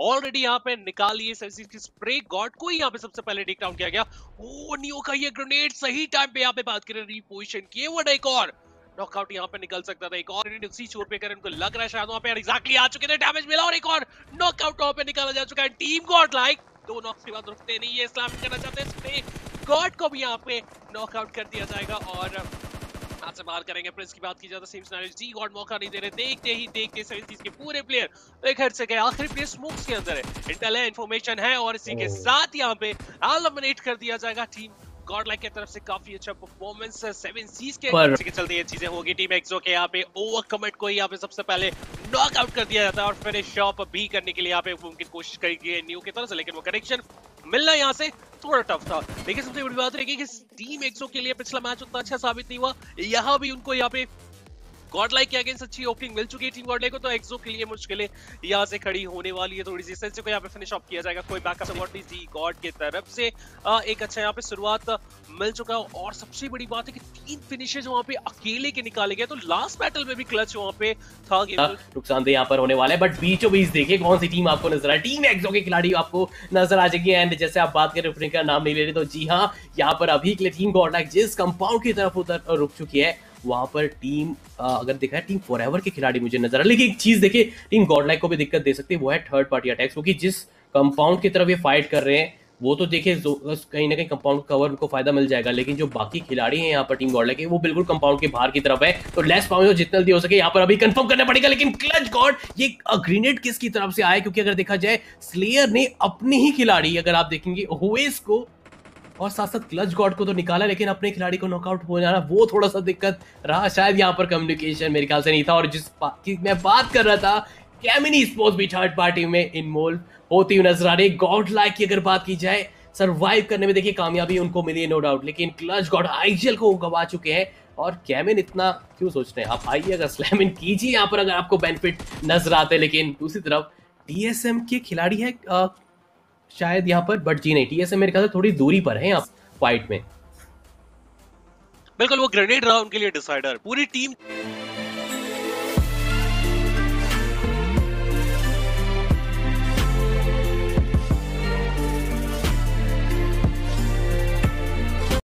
Already यहाँ पे निकाल की स्प्रे। गॉड को ही यहाँ पे सबसे पहले टेक डाउन किया गया। ओ, नियो का ये ग्रेनेड सही टाइम पे यहाँ पे बात करें रीपोजिशन किए वो एक और नॉकआउट यहाँ पे निकल सकता था एक और उसी छोर पे कर उनको लग रहा है शायद वहाँ पे एग्जैक्टली आ चुके थे। डैमेज मिला और एक और नॉकआउट वहाँ पे निकाला जा चुका है। टीम गॉड लाइक दो नॉक्स के बाद रुकते नहीं है। स्लैम करना चाहते हैं। गॉड को भी यहाँ पे नॉकआउट कर दिया जाएगा और हाथ से बाहर करेंगे प्रिंस की बात की जाए तो सेम सिनेरियो जी गॉड मौका नहीं दे रहे। देखते ही देखते सेवेंटीज के पूरे प्लेयर एक हट से गए। आखिरी प्लेयर स्मोक्स के अंदर है। इंटेल है इन्फॉर्मेशन है और इसी के साथ यहाँ पे एलिमिनेट कर दिया जाएगा टीम गॉड लाइक की तरफ़ से। काफ़ी अच्छा परफॉर्मेंस सेवन सीज के पर... के चलते ये चीज़ें। होगी टीम एक्सो के यहाँ पे। ओवर कमिट को यहाँ पे सबसे पहले नॉक आउट कर दिया जाता है और फिर शॉप भी करने के लिए यहाँ पे उनकी कोशिश करेगी न्यू की तरफ़ से लेकिन वो कनेक्शन मिलना यहाँ से, थोड़ा टफ था। लेकिन सबसे बड़ी बात रहेगी कि टीम एक्सो के लिए पिछला मैच उतना अच्छा साबित नहीं हुआ। यहाँ भी उनको यहाँ पे गॉडलाइक के अगेंस्ट अच्छी ओपनिंग मिल चुकी है टीम गॉडलाइक को तो एक्सो के लिए मुश्किलें यहाँ से खड़ी होने वाली है थोड़ी सी। सेंसिव को यहाँ पे फिनिश ऑफ़ किया जाएगा, कोई बैकअप सपोर्ट दी गॉड के तरफ़ से। एक अच्छा यहाँ पे शुरुआत मिल चुका है और सबसे बड़ी बात है कि तीन फिनिशेज वहाँ पे अकेले के निकाले गए तो लास्ट बैटल में भी क्लच वहाँ पे था नुकसान तो यहाँ पर होने वाला है बट बीचों बीच देखिए कौन सी टीम आपको नज़र आए टीम एक्सो के खिलाड़ी आपको नज़र आ जाएगी एंड जैसे आप बात करें का नाम नहीं ले रहे तो जी हाँ यहाँ पर अभी के लिए टीम गॉडलाइक जिस कंपाउंड की तरफ़ उतर रुक चुकी है वहाँ पर टीम अगर देखा है, टीम फॉर के खिलाड़ी मुझे नज़र आ लेकिन एक चीज़ देखिए, टीम गॉडलाइक को भी दिक्कत दे सकती है, वो है थर्ड पार्टी अटैक्स क्योंकि जिस कंपाउंड की तरफ़ ये फाइट कर रहे हैं, वो तो देखिए कहीं ना कहीं कंपाउंड कवर को फ़ायदा मिल जाएगा, लेकिन जो बाकी खिलाड़ी हैं यहाँ पर टीम गॉड के, वो बिल्कुल कंपाउंड के बाहर की तरफ़ है। तो लेस पाउंड जितना जल्दी हो सके यहाँ पर अभी कंफर्म करना पड़ेगा, लेकिन क्लच गॉड ये ग्रेनेड किसकी तरफ़ से आया क्योंकि अगर देखा जाए स्लेयर ने अपने ही खिलाड़ी, अगर आप देखेंगे हुएस को और साथ साथ क्लच गॉड को तो निकाला, लेकिन अपने खिलाड़ी को नॉकआउट हो जाना, वो थोड़ा सा दिक्कत रहा। शायद यहाँ पर कम्युनिकेशन मेरे ख्याल से नहीं था, और जिस बात की मैं बात कर रहा था कैमिनी स्पोर्ट्स भी थर्ड पार्टी में इन्वॉल्व होती हुई नज़र आ रही। गॉड लाइक की अगर बात की जाए सरवाइव करने में देखिए कामयाबी उनको मिली है नो डाउट लेकिन क्लच गॉड आईजीएल को गवा चुके हैं, और कैमिन इतना क्यों सोच रहे हैं? आप आइए, अगर स्लैमिन कीजिए यहाँ पर, अगर आपको बेनिफिट नज़र आते लेकिन दूसरी तरफ़ डीएसएम के खिलाड़ी है शायद यहाँ पर बट जी नहीं टीएसएम मेरे ख्याल से थोड़ी दूरी पर है यहाँ फाइट में। बिल्कुल, वो ग्रेनेड रहा उनके लिए डिसाइडर पूरी टीम